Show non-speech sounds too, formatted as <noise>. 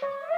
you. <laughs>